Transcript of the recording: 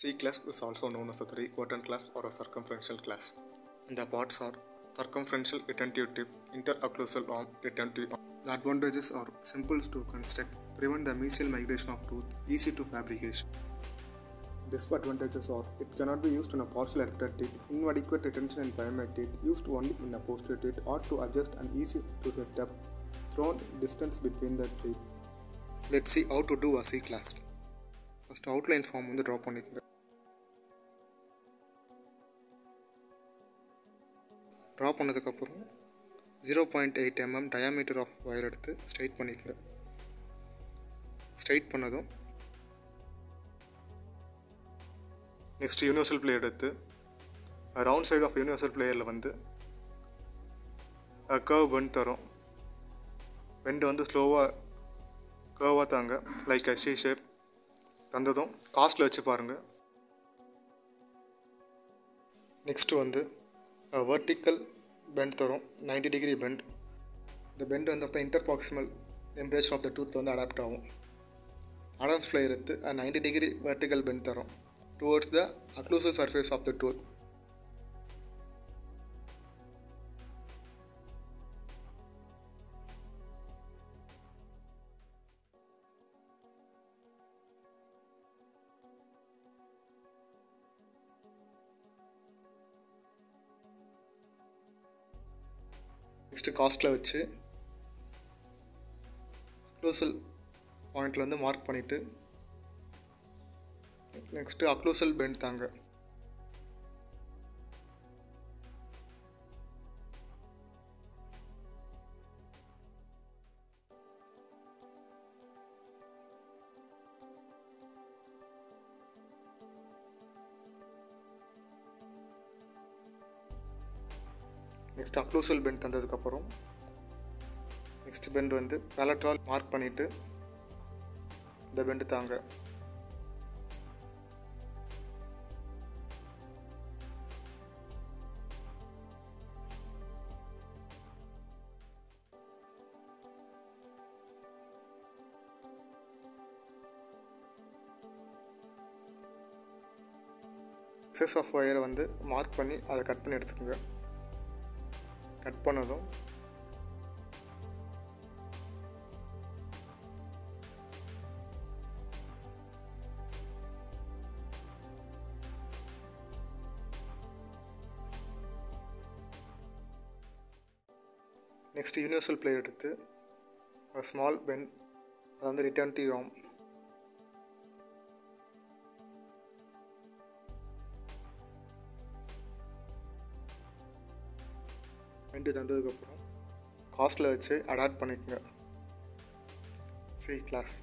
C class is also known as a three quadrant class or a circumferential class. The parts are circumferential retentive tip, interocclusal arm, retentive arm. The advantages are simple to construct, prevent the mesial migration of tooth, easy to fabrication. Disadvantages are it cannot be used in a partial adapted teeth, inadequate retention in primary teeth, used only in a posterior teeth or to adjust and easy to set up, thrown distance between the teeth. Let's see how to do a C class. First outline form வந்து draw பண்ணிக்கோங்க Draw பண்ணதுக்கப்புறம் zero point eight MM diameter of wire எடுத்து straight பண்ணிக்கிறேன் straight பண்ணதும் next universal plier எடுத்து round side of universal பிளேயரில் வந்து curve bend தரும். பெண்டு வந்து ஸ்லோவாக கர்வாக தாங்க லைக் அ சி ஷேப் தந்ததும் காஸ்ட்டில் வச்சு பாருங்கள் நெக்ஸ்ட்டு வந்து வெர்டிக்கல் பெண்ட் தரும். 90 டிகிரி பெண்ட் இந்த பெண்ட் வந்து அப்போ interproximal embrasure of the tooth வந்து அடாப்ட் ஆகும். அடாப்ட் ஃப்ளை எடுத்து நைன்டி டிகிரி வெர்டிக்கல் பெண்ட் தரும். Towards the occlusive surface of the tooth next காஸ்ட்டில் வச்சு அக்ளோசல் பாயிண்டில் வந்து மார்க் பண்ணிவிட்டு நெக்ஸ்ட்டு அக்ளோசல் பெண்ட் தாங்க. நெக்ஸ்ட் அக்ளூசல் பெண்ட் தந்ததுக்கப்புறம் நெக்ஸ்ட் பெண்ட் வந்து பேலட்ரால் மார்க் பண்ணிவிட்டு இந்த பெண்டு தாங்க. எக்ஸஸ் ஆஃப் ஒயரை வந்து மார்க் பண்ணி அதை கட் பண்ணி எடுத்துக்கோங்க. கட் பண்ணதும் நெக்ஸ்ட் யூனிவர்சல் பிளேயர் எடுத்து ஸ்மால் பென் அது வந்து ரிட்டர்ன் டு ஆம் ரெண்டு தந்ததுக்கப்புறம் காஸ்ட்டில் வச்சு அடாப்ட் பண்ணிக்கோங்க. C class